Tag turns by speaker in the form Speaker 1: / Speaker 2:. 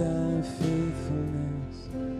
Speaker 1: thy faithfulness,